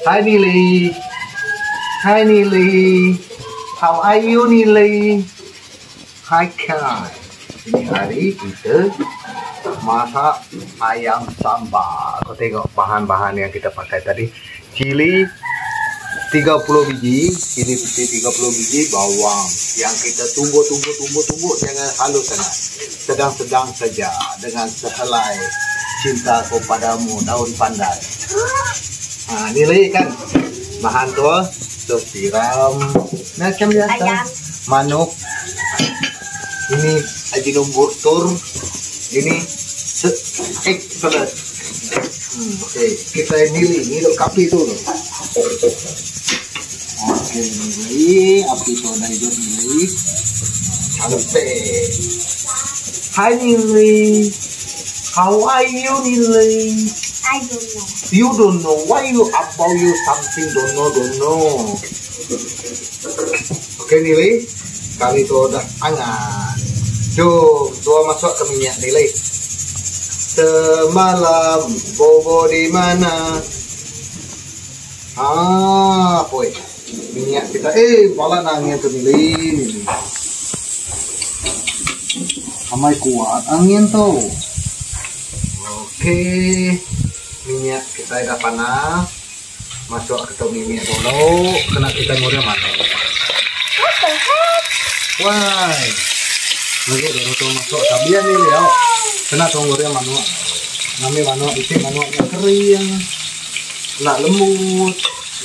Hi Nili. Hi Nili. How are you Nili? Hi Kai. Ini hari kita masak ayam sambal. Kau tengok bahan-bahan yang kita pakai tadi. Cili 30 biji, ini putih 30 biji, bawang yang kita tunggu tunggu tunggu tunggu jangan halus sangat. Sedang-sedang saja dengan sehelai cinta kepadamu daun pandan. Nah, nilai kan bahan tu terus siram macam biasa. Manuk. Ini ajinomotor. Ini se egg salad. Hmm, Okey, kita nilai nilai kapi tu. loh. Okey, nilai api soda hijau nilai. Cantik. Hai nilai. How are you nilai? I don't know. You don't know why you about you something don't know don't know. Oke nilai kali itu udah hangat. Jom, tua masuk ke minyak nilai. Semalam bobo di mana? Ah, boy. Minyak kita eh malah angin tuh nilai. Amai kuat angin tuh. Oke, minyak kita udah panas. Masuk ke minyak dulu. Kena kita ngurang mana? What the heck? Wah, lagi baru tuh masuk tabian nih ya. Kena tuh ngurang mana? Nami mana itu yang kering, nak lembut,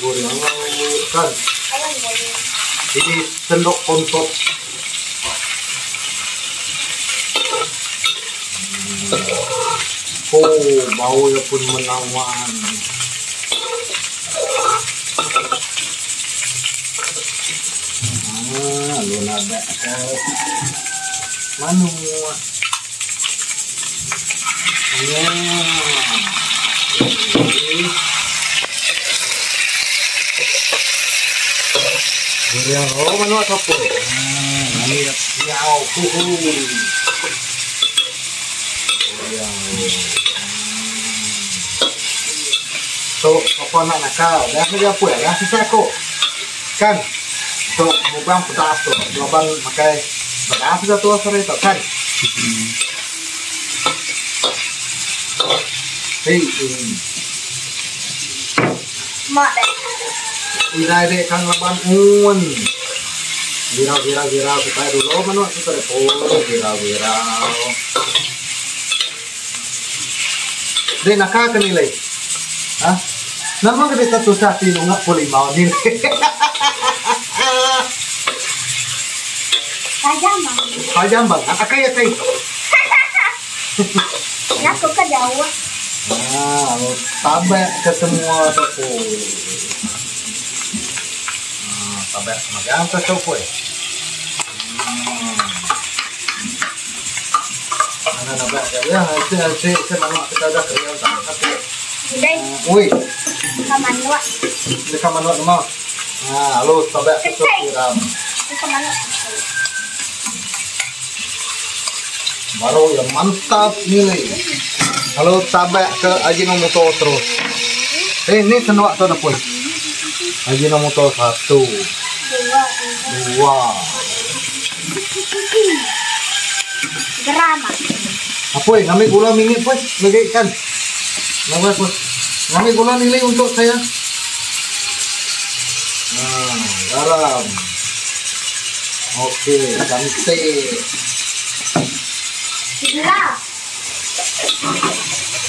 ngurang lembut kan. Ini sendok kontot. Oh, baunya pun menawan. Ah, lu nada ke manu. Ya. Ini. Guriang, oh manu apa po? Ah, ini yaw, huhu. So, apa nak nakal? Dah kerja apa ya? Dah sisa ko. Kan? So, mubang pedas tu. Laban pakai pedas sudah tua sore tu kan? Hei. Mak dah. Inai dek kang laban un. Virau virau virau kita dulu manu kita repot virau virau. Dek nakal ke nilai? Hah? Nama kita susah sih nungak pulih mau nilai. Tajam mah. Tajam bang, akai ya kai. Nak ke jauh. Nah, lo tabek ke semua toko. Nah, tabek sama yang ke toko ya. Hmm. Mana tabek ya? Hasil hasil saya mana Baru yang mantap nilai. Kalau tabek ke Ajinomoto terus. Eh, ini senwak tuh pun. Ajinomoto satu, Dua. Drama. Apa ya? Ngambil gula minyak pues, lagi kan. Ngambil pues. Ngambil gula nilai untuk saya. Nah, garam. Oke, cantik. Gila.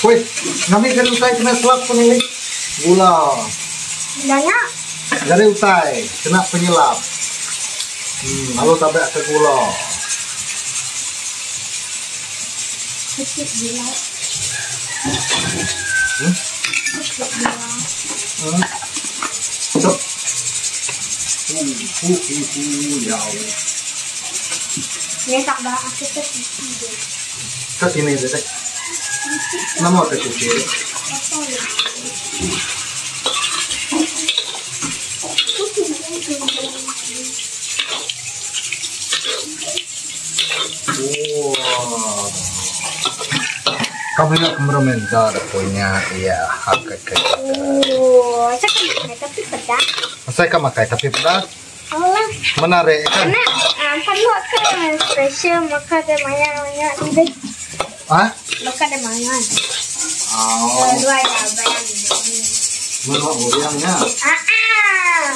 Woi, ngambil dari utai kena selap penilai. Gula. Gulanya. Dari utai kena penyelap. Hmm, lalu sampai ke gula. Sedikit gila. Hmm? Sedikit gila. Hmm. Cok. Uh, uh, uh, uh, ya. Ini tak bah aku sedikit. Ke sini deh. Teh. Nama ke cuci. Apa ya? Wow. Kamu yang komentar punya iya hak ke Oh, sakit. dah. Saya kan makai tapi pedas Allah. menarik kan? Nak, ah, kan makan special makan ada banyak-banyak. Ah? Makan ada banyak. Oh, Dua ya, banyak. menurut goyangnya. Ah ah.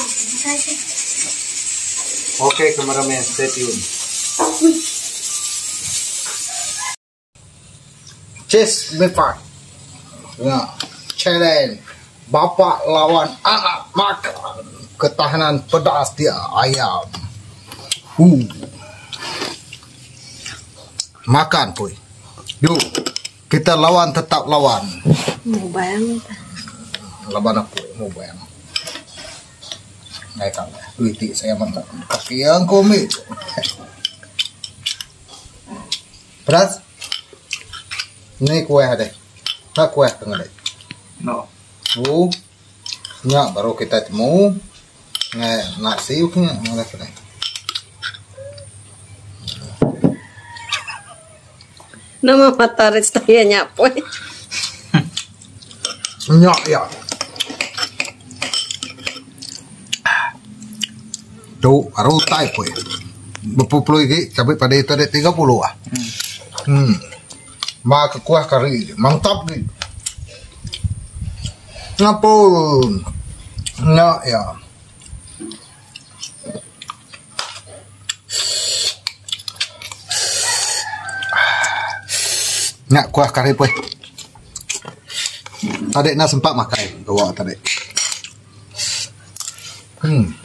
Oke, kameramen stay tune. Cheers, Bifak. Ya, challenge. Bapak lawan anak makan ketahanan pedas dia ayam. Hu. Makan, puy. Yuk, kita lawan tetap lawan. Mau bayang Laban aku mau bayang. Naik kan, duit saya mantap. Kaki yang komik. Beras? Ini kue ada. Tak kue tengah deh. No. Oh, nya baru kita temu. Nge nasi punya mana kena. Nama matarit saya nyapoy. Nya ya. Tu baru tai kue. Berpuluh lagi, sampai pada itu ada tiga puluh ah. Hmm. Maka kuah kari, mantap ni. Ngapun. Nya ya. Nak kuah kari pun. Tadi nak sempat makan bawa tadi. Hmm.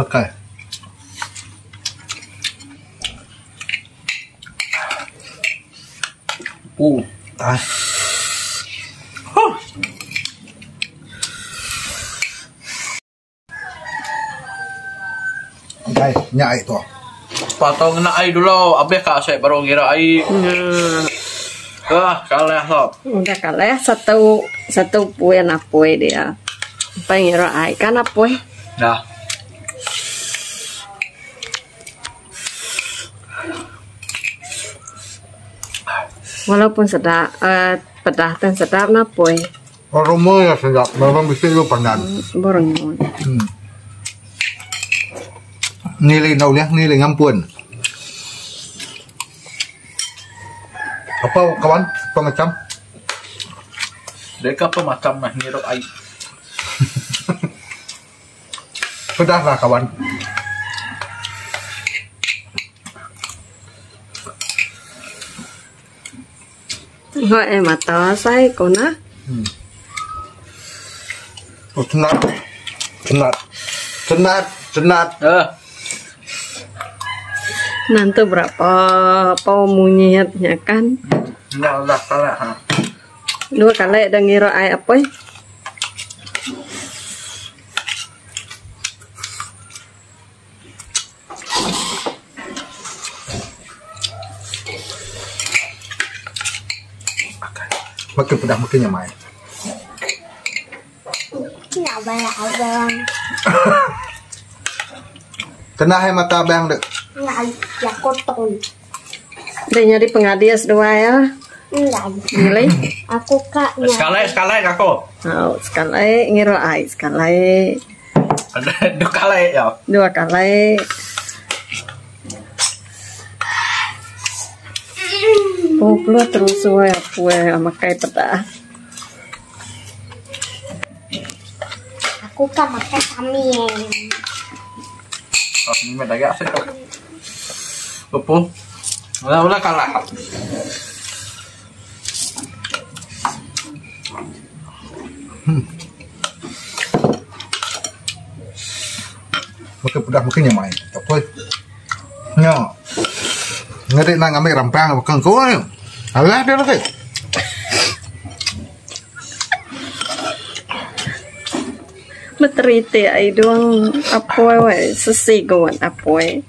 Okay. Uh. Ah. Okay, nyai tu. Patong na ay dulu. Abe ka saya baru ngira ay. Nah, Ah, kalah sob. udah kalah satu satu pue napoy dia. Pengen ai kan napoy. Nah. Walaupun sedap eh, pedas dan sedap napoy. Aroma ya sedap. Memang mesti lu pandan. Borong. Hmm. Nilai nau ya, nilai ngampun. Apa kawan? Apa macam? Mereka apa macam nah ngira ay. Pedas lah kawan. Ho em mata sai ko na. Oh, cenat. Cenat. Cenat. Cenat. Eh, Nanti berapa pau munyetnya kan? kalah ha. Dua kali ada ngira ai apa? Makin pedas makin nyamai. Abang. Tenah hai mata abang dek. Ya kotor. Dia nyari pengadias dua ya. Enggak. Nilai. Aku kak. Sekali sekali aku. Oh, sekali ngira ai sekali Ada dua kali ya. dua kali Oh, keluar terus ya kue sama kayak pedas. Aku kan makan kami Oh, ini mah agak asik kok. Bepu. Ulah ulah kalah. Makin pedas makin nyamai. Tak apa. Nya. Ngeri na nga may rampang kang ko ayo. Ala de lagi. Matrite ay doang apoy wa sasigawan apoy.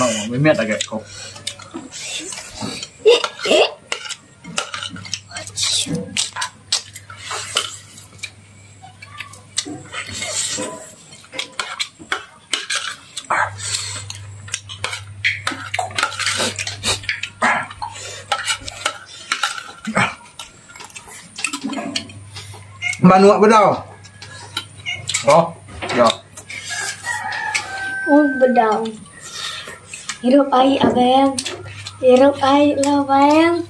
Mau may met agak ko. Thank you. Manuak bedau. Oh, ya. Oh, bedang. Hirup ai abang. Hirup ai lah bang.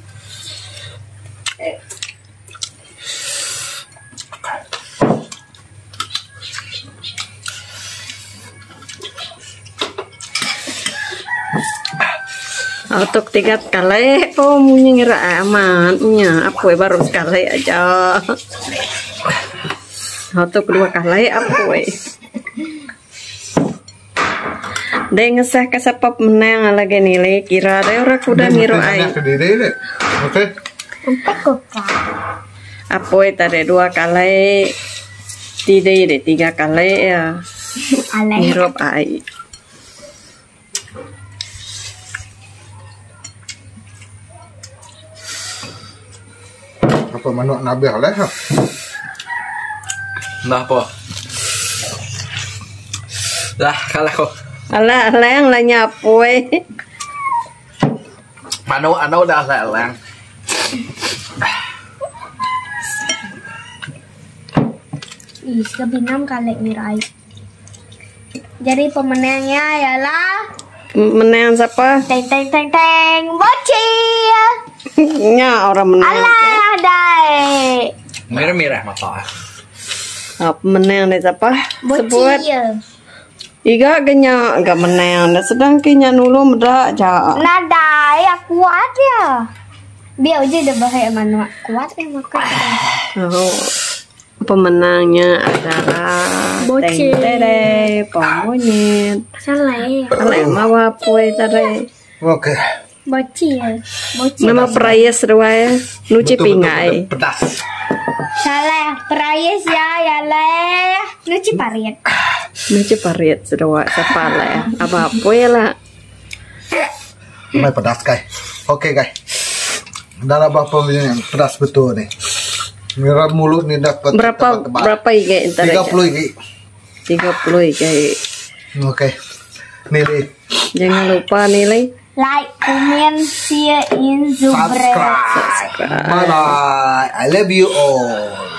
Untuk tiga kali, oh punya ngira aman, punya apa ya, baru sekali aja. Untuk kedua kali apa ya? Dia ngesah kesapap menang lagi nilai kira ada orang kuda ngiru ai. Sendiri deh. Oke. Empat koka. Apa ya tadi dua kali, tidak deh tiga kali ya Alay. ngirup ai. Apa manuak nabi lah? Ha? Nah? Lah kalah kok. Alah, yang lah nyapu eh. Mano ano dah lah lang. Ih, kebinam kali mirai. Jadi pemenangnya ialah Menang siapa? teng teng teng teng boci. Nya orang menang. Alah dai. Merah-merah mata. Apa menang deh siapa? Sebut. Iga genya gak menang. Dah sedang kinya nulu medak ja. Nada ya kuat ya. Biar aja udah bahaya mana kuat ya makan. Oh. Pemenangnya adalah Bocil. Teng Tere Pemonyet. Salah ya. Yang mawa pue tare. Oke. Boci ya. Boci. Nama perayas ruai nuci pingai. Pedas. Salah. Perayas ya ya leh. Nuci pariet. Nuci pariet sedua sepala ya. Apa pue lah. Mai pedas kai. Oke kai. Dalam berapa yang pedas betul nih. Merah mulut nih dapat Berapa berapa iga entar Tiga puluh ini. Tiga puluh iga. Oke. Nilai Jangan lupa nilai. Like, comment, share, in Zubre. subscribe. Bye bye. I love you all.